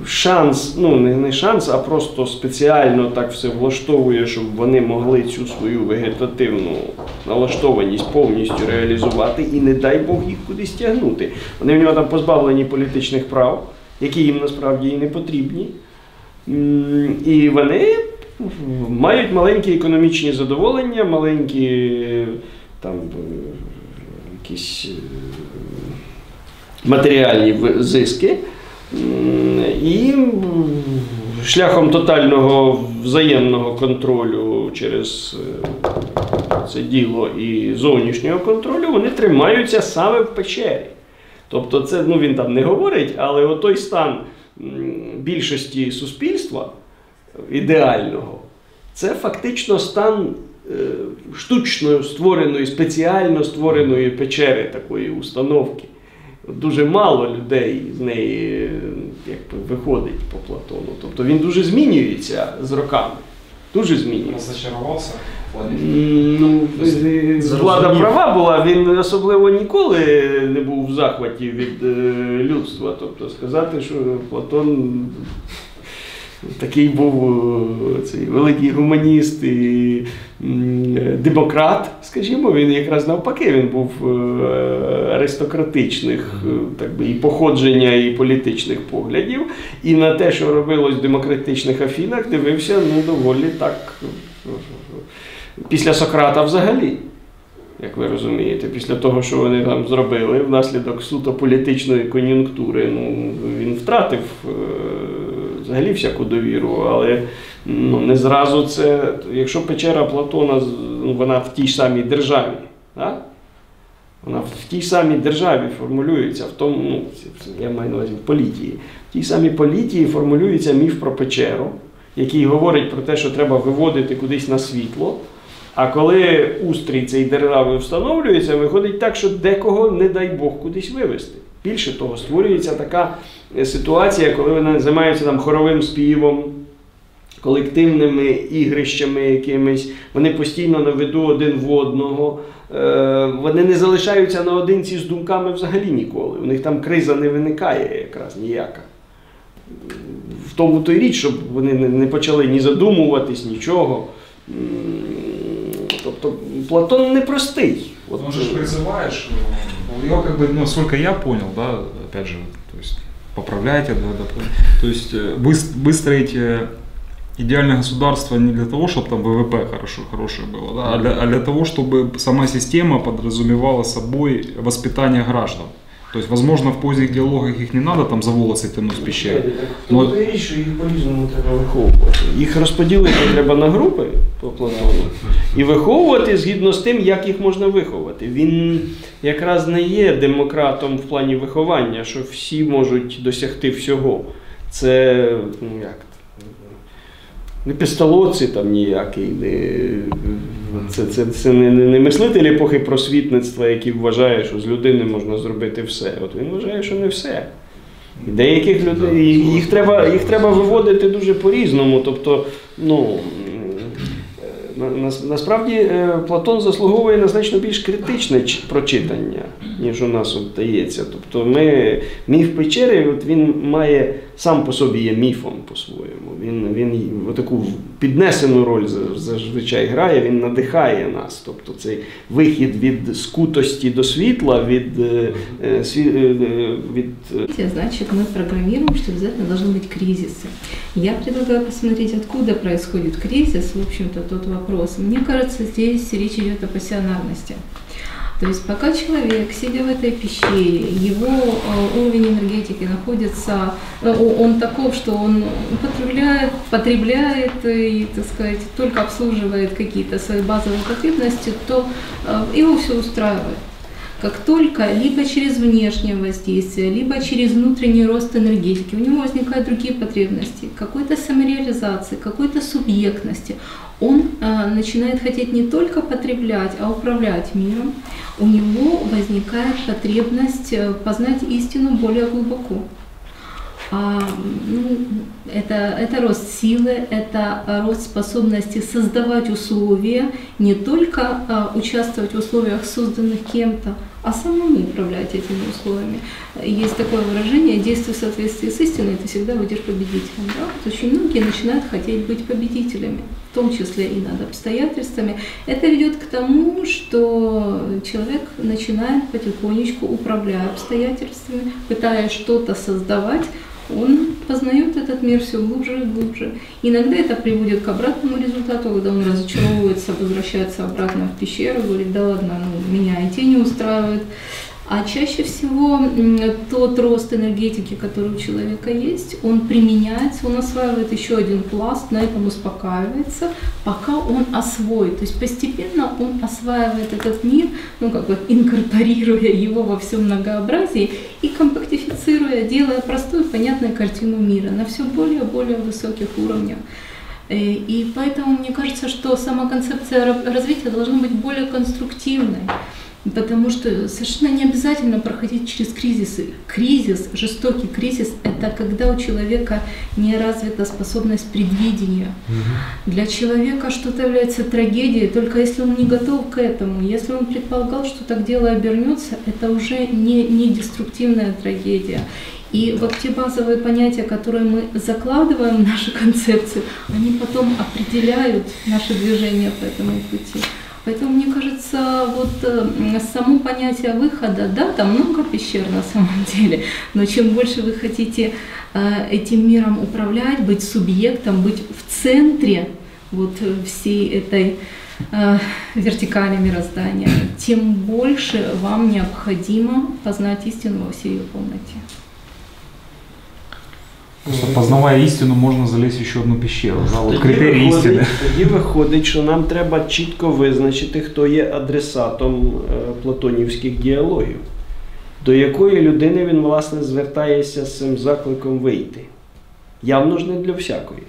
шанс, ну не, не шанс, а просто спеціально так все влаштовує, щоб вони могли цю свою вегетативну налаштованість повністю реалізувати і, не дай Бог, їх кудись тягнути. Вони в нього там позбавлені політичних прав, які їм насправді і не потрібні. І вони мають маленькі економічні задоволення, маленькі там е, якісь е, матеріальні зиски. І шляхом тотального взаємного контролю через е, це діло і зовнішнього контролю вони тримаються саме в печері. Тобто, це ну, він там не говорить, але отой стан більшості суспільства ідеального, це фактично стан е, штучно створеної, спеціально створеної печери такої установки. Дуже мало людей з неї е, якби, виходить по Платону. Тобто він дуже змінюється з роками. Дуже змінюється. Разочаровался М, Ну, влада права була, він особливо ніколи не був в захваті від е, людства. Тобто сказати, що Платон такий був е, цей великий гуманіст і е, демократ, скажімо, він якраз навпаки, він був е, аристократичних так би, і походження, і політичних поглядів. І на те, що робилось в демократичних Афінах, дивився ну, доволі так. Після Сократа взагалі. Як ви розумієте, після того, що вони там зробили внаслідок суто політичної кон'юнктури, ну, він втратив взагалі всяку довіру, але ну, не зразу це. Якщо печера Платона, ну, вона в тій самій державі, да? вона в тій самій державі формулюється, в тому, ну, я маю на увазі в політії. В тій самій політії формулюється міф про печеру, який говорить про те, що треба виводити кудись на світло. А коли устрій цієї держави встановлюється, виходить так, що декого, не дай Бог, кудись вивести. Більше того, створюється така е, ситуація, коли вони займаються там хоровим співом, колективними ігрищами якимись, вони постійно на виду один в одного. Е, Вони не залишаються наодинці з думками взагалі ніколи. У них там криза не виникає якраз ніяка. В тому то й річ, щоб вони не- почали ні задумуватись, нічого. Тобто Платон непростий. От, Он же ж призываешь, ну, его как бы, ну, насколько я понял, да, опять же, то есть поправляйте, да, да, то есть э, быс- выстроить э, идеальное государство не для того, чтобы там ВВП хорошо, хорошее было, да, а, для, а для того, чтобы сама система подразумевала собой воспитание граждан. То есть, возможно, в поздних диалогах их не надо там за волосы тянуть с пещеры. Ну, що їх треба розподілити треба на групи по Платону і виховувати згідно з тим, як їх можна виховати. Він якраз не є демократом в плані виховання, що всі можуть досягти всього. Це ну як. Не пістолоці там ніякий, не, це, це, це не, не, не мислитель епохи просвітництва, який вважає, що з людини можна зробити все. От він вважає, що не все. І Деяких людей їх треба, їх треба виводити дуже по-різному. Тобто, ну, насправді е, Платон заслуговує на значно більш критичне ч- прочитання, ніж у нас от дається. Тобто ми, міф печери, от він має сам по собі є міфом по-своєму. Він, він таку піднесену роль за- зазвичай грає, він надихає нас. Тобто цей вихід від скутості до світла, від, е, е, сві- е, е, від е, Значит, мы программируем, что обязательно должны быть кризисы. Я предлагаю посмотреть, откуда происходит кризис, в общем-то, тот вопрос. Мне кажется, здесь речь идет о пассионарности. То есть пока человек, сидя в этой пещере, его э, уровень энергетики находится, э, он таков, что он потребляет, потребляет и, так сказать, только обслуживает какие-то свои базовые потребности, то э, его все устраивает. Как только либо через внешнее воздействие, либо через внутренний рост энергетики, у него возникают другие потребности, какой-то самореализации, какой-то субъектности, он э, начинает хотеть не только потреблять, а управлять миром, у него возникает потребность э, познать истину более глубоко. А, ну, это, это рост силы, это рост способности создавать условия, не только а, участвовать в условиях, созданных кем-то, а самому управлять этими условиями. Есть такое выражение «действуй в соответствии с истиной, ты всегда будешь победителем». Да? Вот очень многие начинают хотеть быть победителями, в том числе и над обстоятельствами. Это ведет к тому, что человек начинает потихонечку, управляя обстоятельствами, пытаясь что-то создавать, он познает этот мир все глубже и глубже. Иногда это приводит к обратному результату, когда он разочаровывается, возвращается обратно в пещеру, говорит, да ладно, ну, меня и те не устраивают. А чаще всего тот рост энергетики, который у человека есть, он применяется, он осваивает еще один пласт, на этом успокаивается, пока он освоит. То есть постепенно он осваивает этот мир, ну как бы инкорпорируя его во всем многообразии и компактифицируя, делая простую понятную картину мира на все более и более высоких уровнях. Э, И поэтому мне кажется, что сама концепция ра- развития должна быть более конструктивной. Потому что совершенно не обязательно проходить через кризисы. Кризис, жестокий кризис, это когда у человека не развита способность предвидения. Для человека что-то является трагедией, только если он не готов к этому. Если он предполагал, что так дело обернется, это уже не, не деструктивная трагедия. И вот те базовые понятия, которые мы закладываем в нашу концепцию, они потом определяют наше движение по этому пути. Поэтому, мне кажется, вот э, само понятие выхода, да, там много пещер на самом деле, но чем больше вы хотите э, этим миром управлять, быть субъектом, быть в центре вот э, всей этой вертикали мироздания, тем больше вам необходимо познать истину во всей ее полноте. Просто познавая істину, можна залізти ще одну пещеру. Тоді критерії виходить, истины. тоді виходить, що нам треба чітко визначити, хто є адресатом е, платонівських діалогів, до якої людини він, власне, звертається з цим закликом вийти. Явно ж не для всякої.